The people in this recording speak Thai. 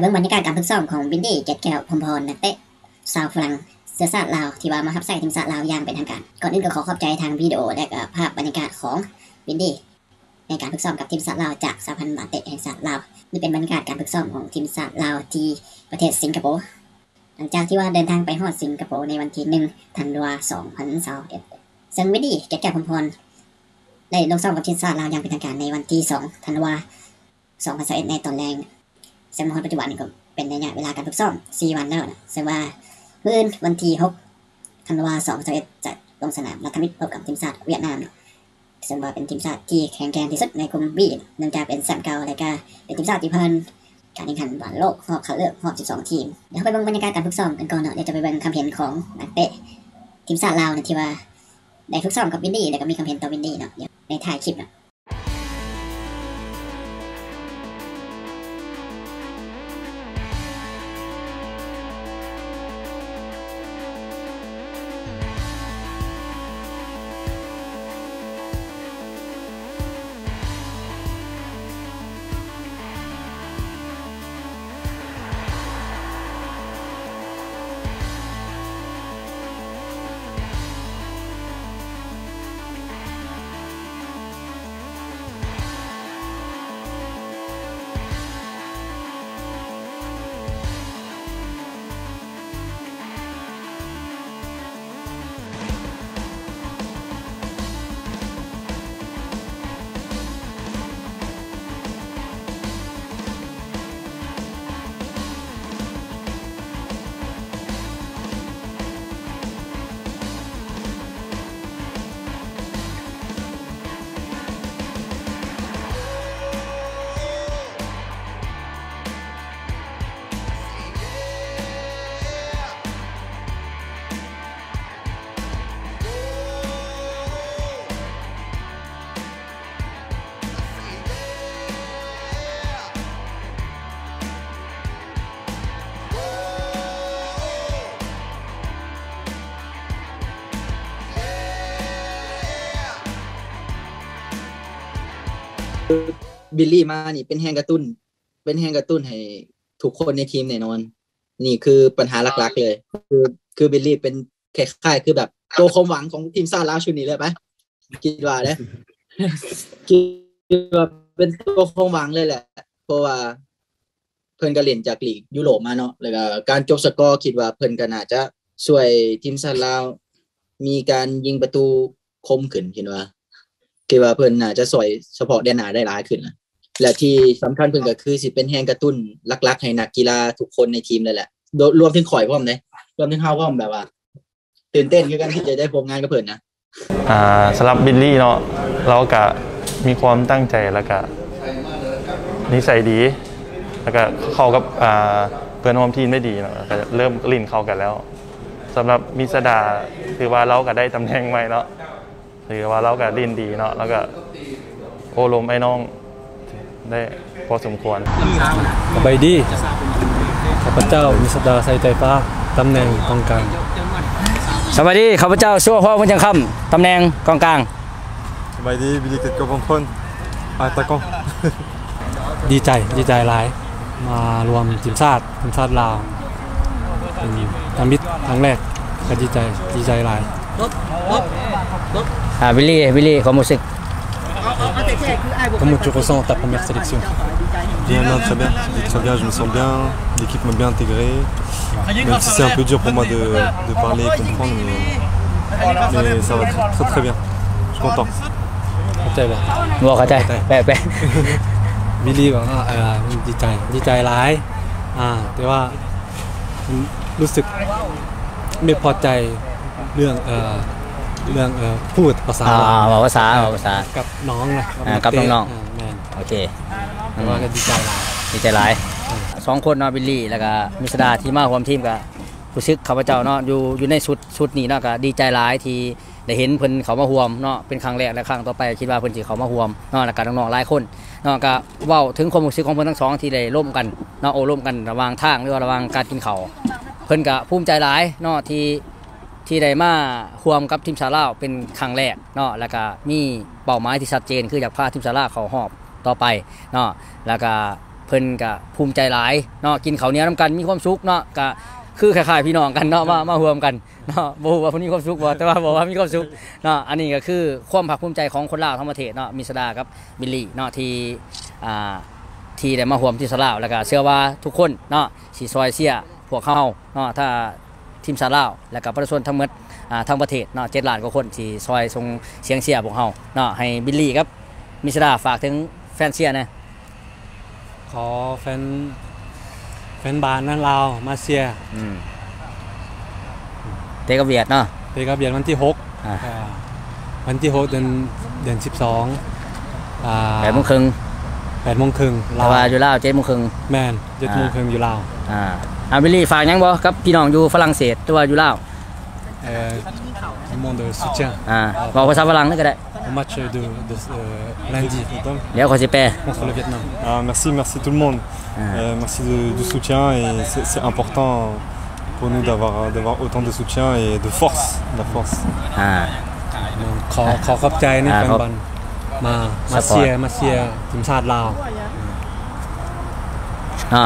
เบิ่งบรรยากาศการฝึกซ้อมของบิลลี่เกตแก้วพรมพรนักเตะชาวฝรั่งเชื้อชาติลาวที่ว่ามารับใช้ทีมชาติลาวอย่างเป็นทางการ ก่อนอื่นก็ขอขอบใจทางวิดีโอและภาพบรรยากาศของบิลลี่ในการฝึกซ้อมกับทีมชาติลาวจากสหพันธ์บานเตะแห่งชาติลาวนี่เป็นบรรยากาศการฝึกซ้อมของทีมชาติลาวที่ประเทศสิงคโปร์หลังจากที่ว่าเดินทางไปฮอดสิงคโปร์ในวันที่1ธันวาคม2021ซึ่งบิลลี่เกตแก้วพรมพรได้ลงซ้อมกับทีมชาติลาวอย่างเป็นทางการในวันที่2ธันวาคม2021ในตอนแร กซึ่งในปัจจุบันนี่ก็เป็นระยะเวลาการฝึกซ้อม 4 วันแล้วนะซึ่งว่าเมื่อวันที่6ธันวาคม2021จะลงสนามรัฐมิตรพบกับทีมชาติเวียดนามเนาะซึ่งว่าเป็นทีมชาติที่แข็งแกร่งที่สุดในกลุ่มบีเนื่องจากเป็นแชมป์เก่าและก็เป็นทีมชาติที่เพิ่นการแข่งขันบอลโลกรอบคัดเลือกรอบ 12 ทีมเดี๋ยวไปเบิ่งบรรยากาศการฝึกซ้อมกันก่อนเนาะเดี๋ยวจะไปเบิ่งคำเห็นของนักเตะทีมชาติลาวนะที่ว่าได้ฝึกซ้อมกับบิลลี่แล้วก็มีคำเห็นต่อบิลลี่เนาะเดี๋ยวในถ่ายคลิปเนาะ บิลลี่มานี่เป็นแรงกระตุ้น เป็นแรงกระตุ้นให้ทุกคนในทีมแน่นอน นี่คือปัญหาหลักๆเลย คือคือบิลลี่เป็นคล้ายๆคือแบบตัวความหวังของทีมชาติลาวชุดนี้เลยไหมคิดว่าเด้คิดว่าเป็นตัวความหวังเลยแหละ เพราะว่าเพิ่นก็เล่นจากลีกยุโรปมาเนาะแล้วก็การจบสกอร์คิดว่าเพิ่นก็น่าจะช่วยทีมชาติลาวมีการยิงประตูคมขึ้นคิดว่า คิดว่าเพิ่นน่าจะสวยเฉพาะแดนหน้าได้หลายขึ้นนะและที่สำคัญเพิ่นก็คือสิเป็นแรงกระตุ้นหลักๆ ให้นักกีฬาทุกคนในทีมเลยแหละรวมถึงข่อยพร้อมเด้รวมถึงเฮาพร้อมแบบว่า ตื่นเต้นคือกันที่จะได้พบงานกับเพิ่นนะอ่าสำหรับบิลลี่เนาะเราก็มีความตั้งใจแล้วก็นิสัยดี แล้วก็เข้ากับอ่าเพื่อนร่วมทีมได้ดีเนาะก็เริ่มลิ่นเข้ากันแล้วสำหรับมิสดาคือว่าเราก็ได้ตำแหน่งใหม่เนาะ คือว่าเราก็ลิ่นดีเนาะแล้วก็โอลมไอ้น้องได้พอสมควรสบายดีข้าพเจ้ามิสดาไซใจฟ้าตำแหน่งกองกลางสวัสดีข้าพเจ้าชั่วพ่อพุทธคำตำแหน่งกองกลางสบายดีบิลลี่เกิดกับพงพลอาตะกองดีใจดีใจหลาย มารวมทีมชาติทีมชาติลาวเป็นทำมิตรครั้งแรกก็ดีใจดีใจหลายอ่าวิลลี่วิ Ah, Billy, Billy, comment c'est Comment tu ressens ta première sélection Bien, bien, très bien. Très bien, je me sens bien. L'équipe m'a bien intégré. Même si c'est un peu dur pour moi de, parler et comprendre, mais, ça va très, très, très bien. Je suis content. Bon, Billy, เข้าใจแปะแปะวิลลี่บอกว่าเออดีใจดีใจหลายอ่าแต่ว่ามันรู้สึกไม่พอใจเรื่องเออเรื่องเออพูดภาษาอ่าลาวบอกภาษาบอกภาษากับน้องนะอ่ากับน้องๆาแม่นโอเคแต่ว่าก็ดีใจหลายดีใจหลายสองคนเนาะบิลลี่แล้วก็มิสดาที่มาร่วมทีมก็รู้สึกข้าพเจ้าเนาะอยู่อยู่ในชุดชุดนี้เนาะก็ดีใจหลายที่ได้เห็นเพิ่นเขามาห่วมเนาะเป็นครั้งแรกและครั้งต่อไปคิดว่าเพิ่นสิเขามาห่วมเนาะแล้วก็น้องๆหลายคนเนาะก็เว้าถึงความรู้สึกของเพิ่นทั้งสองที่ได้ร่วมกันเนาะโอ้ร่วมกันระหว่างทางหรือว่าระหว่างการกินข้าวเพิ่นก็ภูมิใจหลายเนาะที่ ที่ได้มาห่วมกับทีมชาติลาวเป็นครั้งแรกเนาะแล้วก็มีเป้าหมายที่ชัดเจน คืออยากพาทีมชาติลาวเข้ารอบต่อไปเนาะแล้วก็เพิ่นก็ภูมิใจหลายเนาะกินข้าวเหนียวนํกันมีความสุขเนาะก็คือคล้ายๆพี่น้องกันเนาะมามาร่วมกันเนาะบ่ฮู้ว่าเพิ่นมีความสุขบ่แต่ว่าบอกว่ามีความสุขเนาะอันนี้ก็คือความภาคภูมิใจของคนลาวทั้งประเทศเนาะมิสดากับบิลลี่เนาะที่อ่าที่ได้มาร่วมทีมชาติลาวแล้วก็เชื่อว่าทุกคนเนาะสิซอยเชียร์พวกเฮาเนาะถ้า ทีมชาติลาว แล้วก็ประชาชนทั้งหมดอ่าทั้งประเทศเนาะ7ล้านกว่าคนสิซอยส่งเสียงเชียร์พวกเฮาเนาะให้บิลลี่ครับมิสดาฝากถึงแฟนเชียร์นะขอแฟนแฟนบานนั่นลาวมาเชียร์อืมเตะกับเวียดเนาะเตะกับเบียนวันที่6อ่าอ่าวันที่6เดือนเดือน12อ่าแปดโมงครึ่ง8โมงครึ่งแต่ว่าอยู่ลาวเจ็ดโมงครึ่งแม่น7โมงครึ่งอยู่ลาว อ่าอ่าบิลลี่ฝากหยังบ่กับพี่น้องอยู่ฝรั่งเศสตัวาอยู่ลาวเอ่อ le monde de soutien อ่าบอกภาษาฝรั่งนั่นก็ได้ au match de, de euh, lundi เดี๋ยวขอสิแปล contre le Vietnam. Ah, merci, merci tout le monde. Ah. Euh, merci de- du soutien et c'est c'est important pour nous d'avoir d'avoir autant de soutien et de force, de la force. อ่า ขอขอขอบใจในอ่าแฟนขอบบอลมามา Support เชียร์มาเชียร์ทีมชาติลาวอ่า